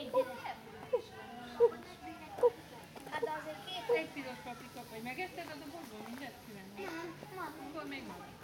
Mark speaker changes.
Speaker 1: Még gyere. Hát azért két
Speaker 2: Egy piros paprika, vagy megetted az a dobozból mindent külön?
Speaker 1: Nem, van.
Speaker 2: Akkor még van.